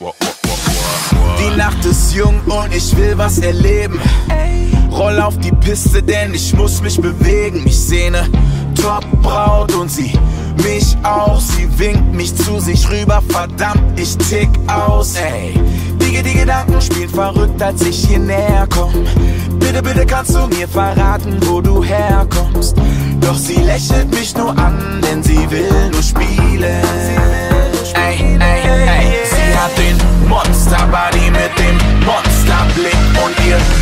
Die Nacht ist jung und ich will was erleben. Roll auf die Piste, denn ich muss mich bewegen. Ich sehne Top-Braut und sie mich auch. Sie winkt mich zu sich rüber, verdammt, ich tick aus, ey. Die, die Gedanken spielen verrückt, als ich hier näher komm. Bitte, bitte kannst du mir verraten, wo du herkommst. Doch sie lächelt mich nur an,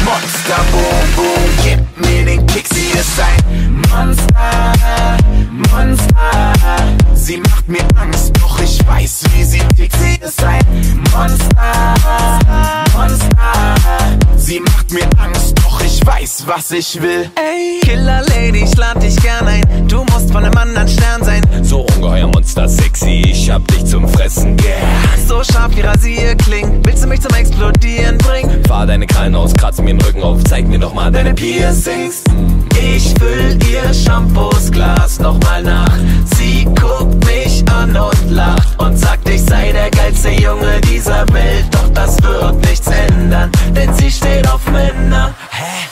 und ihr Monster-Boom-Boom. Gib mir den Kick, sie ist ein Monster, Monster. Sie macht mir Angst, doch ich weiß, wie sie tickt. Sie ist ein Monster, Monster. Sie macht mir Angst, doch ich weiß, was ich will. Ey, Killer Lady, ich lad dich gern ein. Du musst von einem anderen Stern sein. So ungeheuer Monster sexy, ich hab dich zum Fressen gern. So scharf wie Rasier Fahr deine Krallen aus, kratz mir den Rücken auf, zeig mir doch mal deine Piercings. Ich füll ihr Shampoosglas nochmal nach. Sie guckt mich an und lacht und sagt, ich sei der geilste Junge dieser Welt. Doch das wird nichts ändern, denn sie steht auf Männer.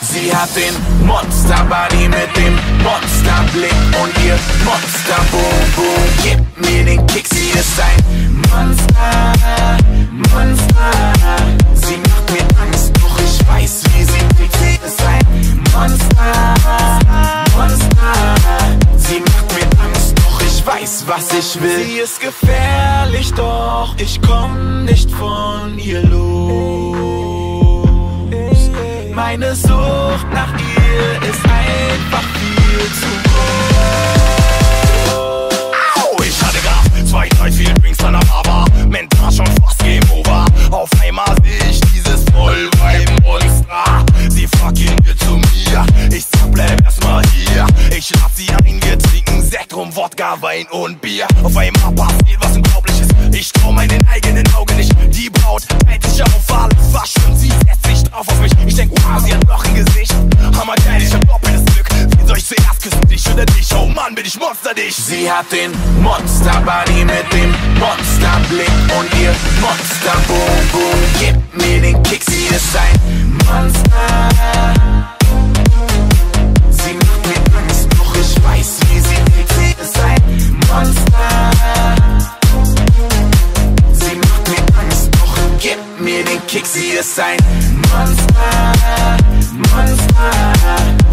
Sie hat den Monster-Body mit dem Monsterblick und ihr Monster-Boom-Boom. Gib mir den Kick, sie ist ein Monster, Monster. Weiß, was ich will. Sie ist gefährlich, doch ich komm nicht von ihr los. Meine Sucht nach ihr ist einfach viel zu groß. Wodka, Wein und Bier. Auf einmal passiert was Unglaubliches, ich trau meinen eigenen Augen nicht. Die Braut hält sich auf alles, was stimmt, sie setzt sich drauf auf mich. Ich denk, wow, sie hat noch ein Gesicht. Hammergeil, ich hab doppeltes Glück. Wie soll ich zuerst küssen, dich oder dich? Oh Mann, bin ich Monster dich. Sie hat den Monster-Body mit dem Monsterblick und ihr Monster-Boom-Boom. Gib mir den Kick, sie ist ein Monster. Mir den Kick, sie ist ein Monster. Monster.